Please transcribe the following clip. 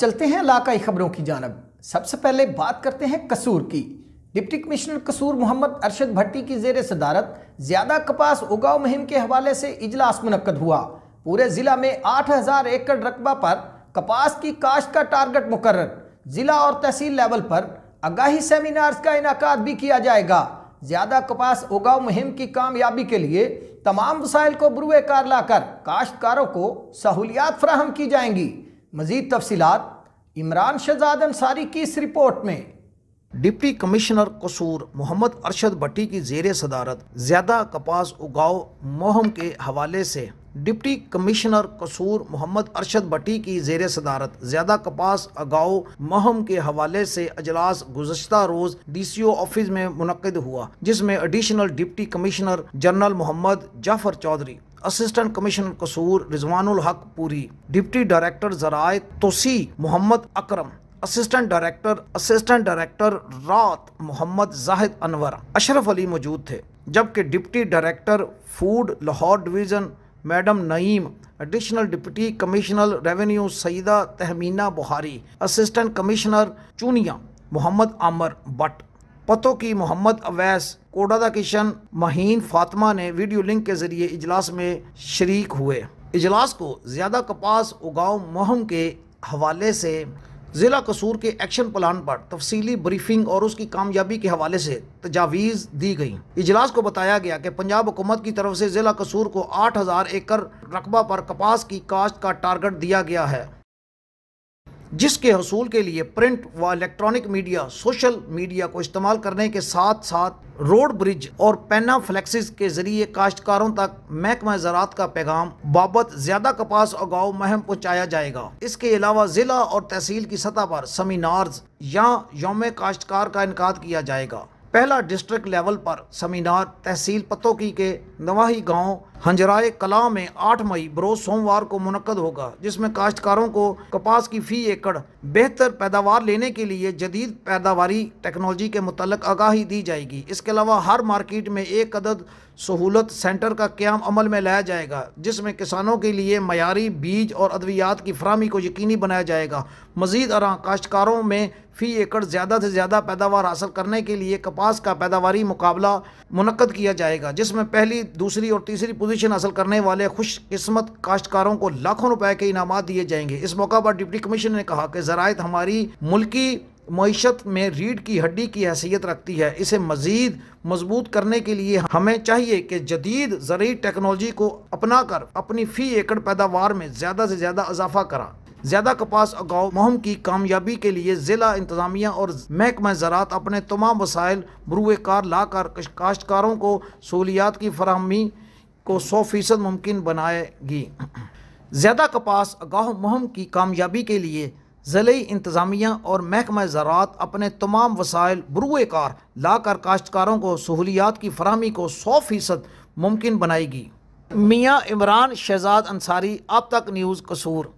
चलते हैं इलाकाई खबरों की जानब। सबसे पहले बात करते हैं कसूर की। डिप्टी कमिश्नर कसूर मोहम्मद अरशद भट्टी की जेर सदारत, ज़्यादा कपास उगाव मुहिम के हवाले से इजलास मुनद हुआ। पूरे ज़िला में आठ हज़ार एकड़ रकबा पर कपास की काश्त का टारगेट मुकर ज़िला और तहसील लेवल पर आगाही सेमिनार्स का इनका भी किया जाएगा। ज़्यादा कपास उगाव मुहिम की कामयाबी के लिए तमाम वसाइल को बुरुए कार लाकर काश्तकारों को सहूलियात फ्राहम की जाएँगी। मजीद तफसीलात, इमरान शहजाद अंसारी की इस रिपोर्ट में। डिप्टी कमिश्नर कसूर मोहम्मद अरशद भट्टी की जेर सदारत, ज़्यादा कपास उगाओ मुहम के हवाले से। डिप्टी कमिश्नर कसूर मोहम्मद अरशद भट्टी की जेर सदारत, ज़्यादा कपास उगाओ मुहम के हवाले से अजलास गुजशत रोज़ डी सी ओ ऑफ़िस में मुनद हुआ, जिसमें additional deputy commissioner general Mohammad Jafar Chaudhry assistant commissioner Kasur Rizwanul Haq पूरी, डिप्टी डायरेक्टर जराए तोसी Mohammad Akram, assistant director assistant director रात मोहम्मद जाहिद अनवर, अशरफ अली मौजूद थे, जबकि deputy director food Lahore division, madam Naeem, additional deputy commissioner revenue Saeeda Tahmina Buhari assistant commissioner Chunian, Mohammad आमर but पतों की मोहम्मद अवैस कोडादा किशन महीन फातिमा ने वीडियो लिंक के ज़रिए इजलास में शरीक हुए। इजलास को ज़्यादा कपास, उगाव, मुहम के हवाले से ज़िला कसूर के एक्शन प्लान पर तफसीली ब्रीफिंग और उसकी कामयाबी के हवाले से तजावीज़ दी गई। इजलास को बताया गया कि पंजाब हुकूमत की तरफ़ से ज़िला कसूर को आठ हज़ार एकड़ रकबा पर कपास की काश्त का टारगेट दिया गया है। जिसके हसूल के लिए प्रिंट व इलेक्ट्रॉनिक मीडिया, सोशल मीडिया को इस्तेमाल करने के साथ साथ रोड ब्रिज और पैना फ्लैक्सिस के ज़रिए काश्तकारों तक महकमा ज़रात का पैगाम बाबत ज़्यादा कपास उगाओ महम पहुँचाया जाएगा। इसके अलावा ज़िला और तहसील की सतह पर सेमिनार्स या योम काश्तकार का इनका किया जाएगा। पहला डिस्ट्रिक्ट लेवल पर सेमिनार तहसील पतोकी के नवाही गाँव हंजराए कला में 8 मई बरोज सोमवार को मुनद होगा, जिसमें काश्तकारों को कपास की फ़ी एकड़ बेहतर पैदावार लेने के लिए जदीद पैदावारी टेक्नोलॉजी के मुतलक आगाही दी जाएगी। इसके अलावा हर मार्केट में एक अदद सहूलत सेंटर का क्याम अमल में लाया जाएगा, जिसमें किसानों के लिए मयारी, बीज और अद्वियात की फ्राहमी को यकीनी बनाया जाएगा। मज़ीद अरा, काश्तकारों में फ़ी एकड़ ज़्यादा से ज़्यादा पैदावार हासिल करने के लिए कपास का पैदावारी मुकाबला मुनद किया जाएगा, जिसमें पहली, दूसरी और तीसरी पोजीशन हासिल करने वाले खुशकस्मत काश्तकारों को लाखों रुपए के इनाम दिए जाएँगे। इस मौका पर डिप्टी कमिश्नर ने कहा कि ज़रात हमारी मुल्की मीशत में रीढ़ की हड्डी की हैसियत रखती है। इसे मज़ीद मज़बूत करने के लिए हमें चाहिए कि जदीद ज़रूरी टेक्नोलॉजी को अपना कर अपनी फ़ी एकड़ पैदावार में ज़्यादा से ज़्यादा इजाफा करा। ज़्यादा कपास उगाओ मुहम की कामयाबी के लिए ज़िला इंतज़ामिया और महकमा ज़रात अपने तमाम वसाइल बरूए कार ला कर काश्तकारों को सहूलियात की फरहमी को सौ फ़ीसद मुमकिन बनाएगी। ज़्यादा कपास उगाह मुहम की कामयाबी के लिए ज़िले इंतज़ामिया और महकमा ज़रात अपने तमाम वसाइल बरूए कार ला कर काश्तकारों को सहूलियात की फरहमी को सौ फ़ीसद मुमकिन बनाएगी। मियाँ इमरान शहजाद अंसारी अब तक न्यूज़ कसूर।